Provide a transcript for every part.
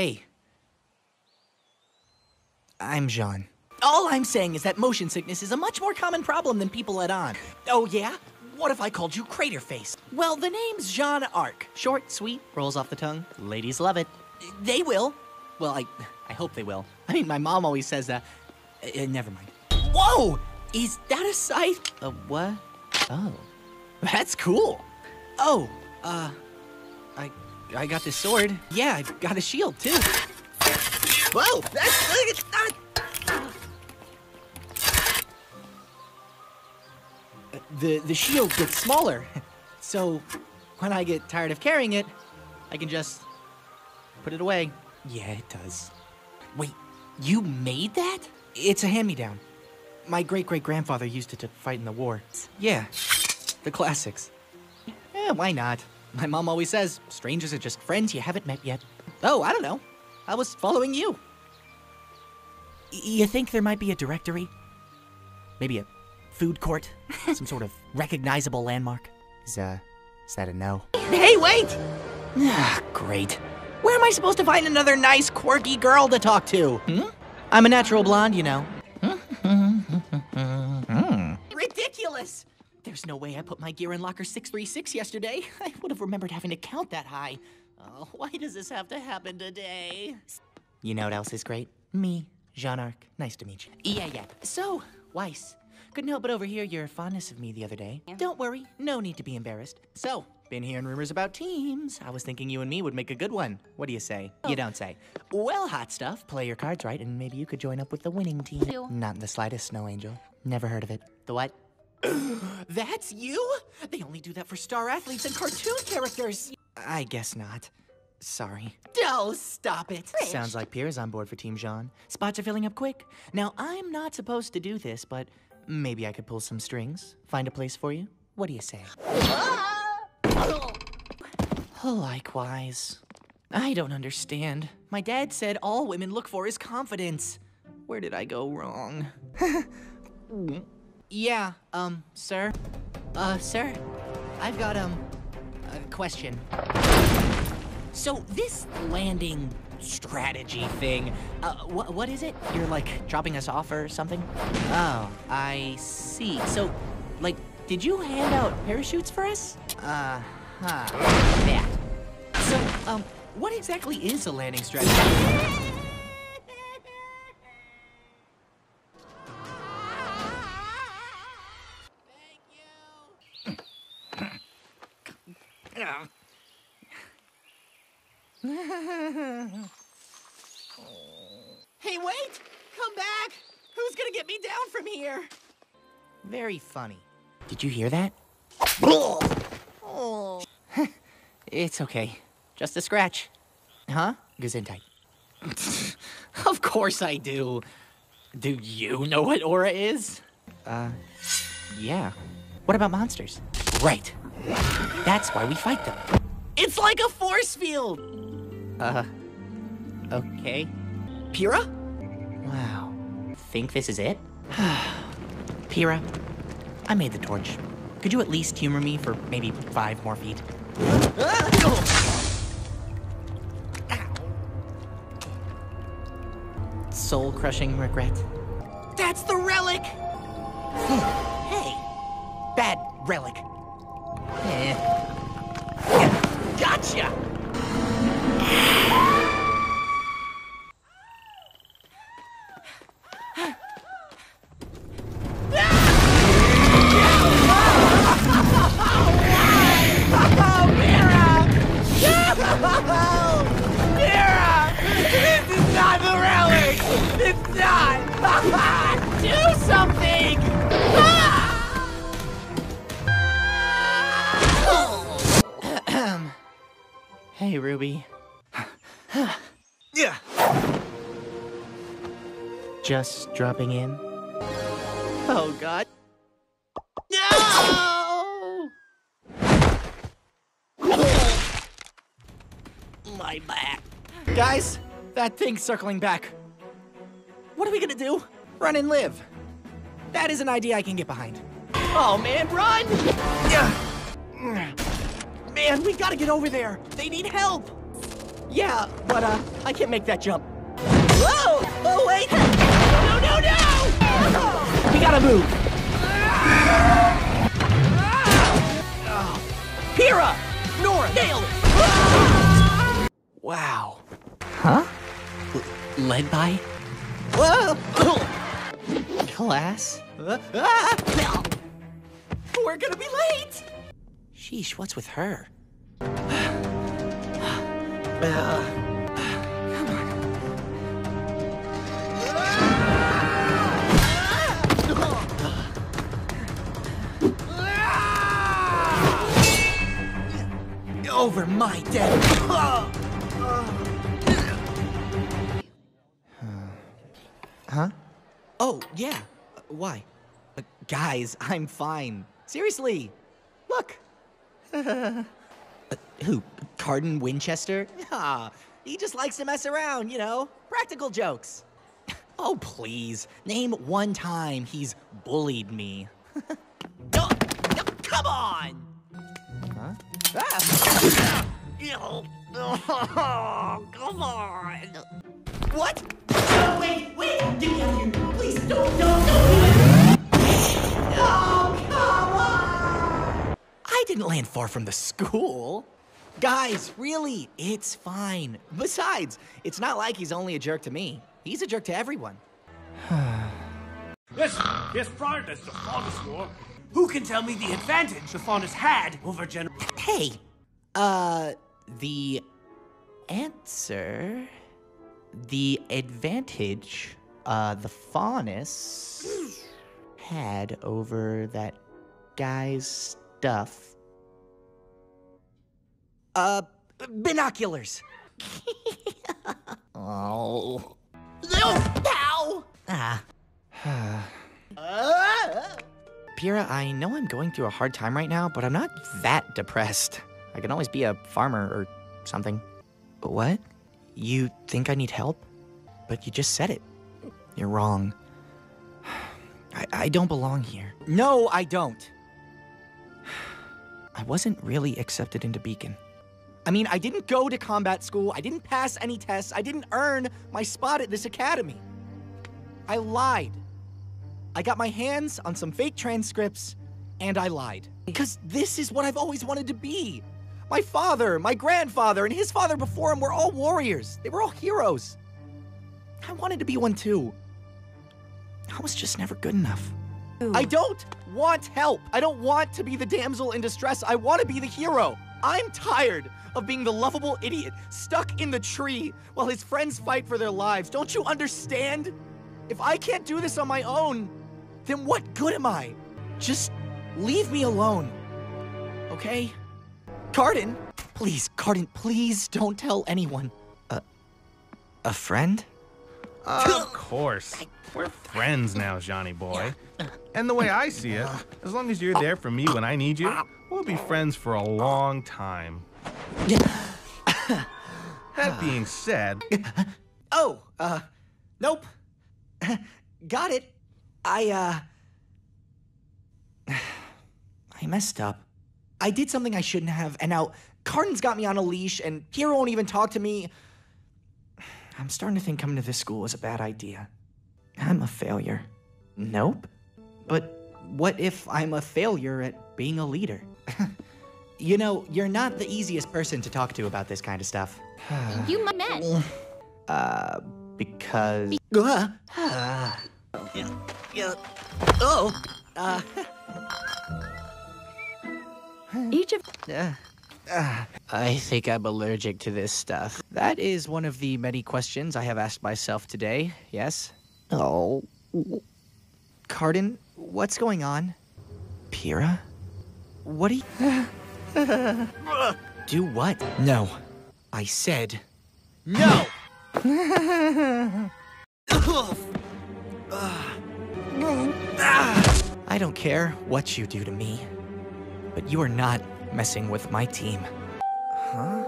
Hey. I'm Jaune. All I'm saying is that motion sickness is a much more common problem than people let on. Oh, yeah? What if I called you Crater Face? Well, the name's Jaune Arc. Short, sweet, rolls off the tongue. Ladies love it. They will. Well, I, I hope they will. I mean, my mom always says that. Uh, uh, never mind. Whoa! Is that a scythe? A what? Oh. That's cool. Oh, uh, I, I got this sword. Yeah, I've got a shield too. Whoa! That's ah. the the shield gets smaller, so when I get tired of carrying it, I can just put it away. Yeah, it does. Wait, you made that? It's a hand-me-down. My great-great-grandfather used it to fight in the war. Yeah, the classics. Yeah, why not? My mom always says, strangers are just friends you haven't met yet. Oh, I don't know. I was following you. Y- you think there might be a directory? Maybe a food court? Some sort of recognizable landmark? Is, uh, is that a no? Hey, wait! Ah, great. Where am I supposed to find another nice, quirky girl to talk to? Hmm? I'm a natural blonde, you know. Ridiculous! There's no way I put my gear in locker 636 yesterday. I would have remembered having to count that high. Oh, why does this have to happen today? You know what else is great? Me, Jaune Arc. Nice to meet you. Yeah, yeah. So, Weiss, couldn't help but overhear your fondness of me the other day. Don't worry, no need to be embarrassed. So, been hearing rumors about teams. I was thinking you and me would make a good one. What do you say? You oh. don't say. Well, hot stuff. Play your cards right, and maybe you could join up with the winning team. Ew. Not in the slightest, Snow Angel. Never heard of it. The what? That's you? They only do that for star athletes and cartoon characters. I guess not. Sorry. Oh, stop it. Sounds like Pyrrha's on board for Team Jaune. Spots are filling up quick. Now, I'm not supposed to do this, but maybe I could pull some strings, find a place for you. What do you say? Ah! Likewise. I don't understand. My dad said all women look for is confidence. Where did I go wrong? yeah, um, sir? Uh, sir? I've got, um, a question. So, this landing strategy thing, uh, wh- what is it? You're, like, dropping us off or something? Oh, I see. So, like, did you hand out parachutes for us? Uh-huh. That. So, um, what exactly is a landing strategy? Very funny. Did you hear that? oh. it's okay. Just a scratch. Huh? Gesundheit. of course I do. Do you know what aura is? Uh, yeah. What about monsters? Right. That's why we fight them. It's like a force field! Uh, okay. Pyrrha? Wow. Think this is it? Pyrrha, I made the torch. Could you at least humor me for maybe five more feet? Soul crushing regret. That's the relic! hey! Bad relic. Eh. Gotcha! Yeah. Just dropping in. Oh, God. No! My back. Guys, that thing's circling back. What are we gonna do? Run and live. That is an idea I can get behind. Oh man, run! Yeah! Man, we gotta get over there. They need help. Yeah, but uh, I can't make that jump. Whoa! Oh wait! No, no, no! We gotta move. Pyrrha! Nora, nail it! Wow. Huh? L- led by? Whoa! Class? Ah! We're gonna be late! Sheesh, what's with her? Over my dead. Huh? Oh, yeah. Uh, Why? Uh, guys, I'm fine. Seriously. Look. Uh, who? Cardin Winchester? Ah, he just likes to mess around, you know? Practical jokes. Oh, please. Name one time he's bullied me. No, no, come on! Huh? Ah. Oh, come on! What? No, wait, wait! Get me out of here! Please, don't, don't, don't! Oh, come on! I didn't land far from the school. Guys, really, it's fine. Besides, it's not like he's only a jerk to me. He's a jerk to everyone. Listen, his prior to the Faunus War, who can tell me the advantage the Faunus had over General... Hey, uh, the answer, the advantage, uh, the faunus had over that guy's stuff. Uh, binoculars. oh. Ow! Ah. Ah! Pyrrha, I know I'm going through a hard time right now, but I'm not that depressed. I can always be a farmer or something. But what? You think I need help? But you just said it. You're wrong. I, I don't belong here. No, I don't. I wasn't really accepted into Beacon. I mean, I didn't go to combat school, I didn't pass any tests, I didn't earn my spot at this academy. I lied. I got my hands on some fake transcripts, and I lied. Because this is what I've always wanted to be. My father, my grandfather, and his father before him were all warriors. They were all heroes. I wanted to be one too. I was just never good enough. I don't want help. I don't want to be the damsel in distress. I want to be the hero. I'm tired of being the lovable idiot stuck in the tree while his friends fight for their lives. Don't you understand? If I can't do this on my own, then what good am I? Just leave me alone. Okay? Cardin, please, Cardin, please don't tell anyone. A, a friend? Of course. We're friends now, Johnny boy. And the way I see it, as long as you're there for me when I need you, we'll be friends for a long time. That being said, Oh, uh, nope. Got it. I, uh. I messed up. I did something I shouldn't have, and now Cardin's got me on a leash, and Pyrrha won't even talk to me. I'm starting to think coming to this school was a bad idea. I'm a failure. Nope. But what if I'm a failure at being a leader? you know, you're not the easiest person to talk to about this kind of stuff. You met. Uh, because. Uh, uh, yeah, yeah. Oh, uh, Each of uh, uh, I think I'm allergic to this stuff. That is one of the many questions I have asked myself today, yes? Oh. Cardin, what's going on? Pyrrha? What do you. Do what? No. I said. No! I don't care what you do to me, but you are not messing with my team. Huh?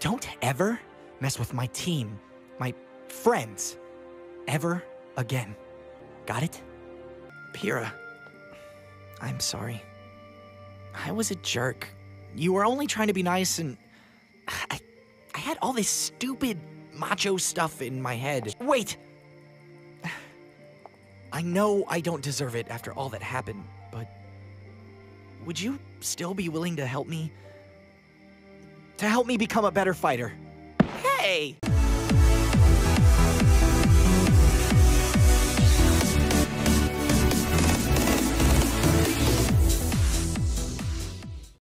Don't ever mess with my team, my friends, ever again. Got it? Pyrrha, I'm sorry. I was a jerk. You were only trying to be nice, and I, I had all this stupid macho stuff in my head. Wait! I know I don't deserve it after all that happened, but would you still be willing to help me? To help me become a better fighter? Hey!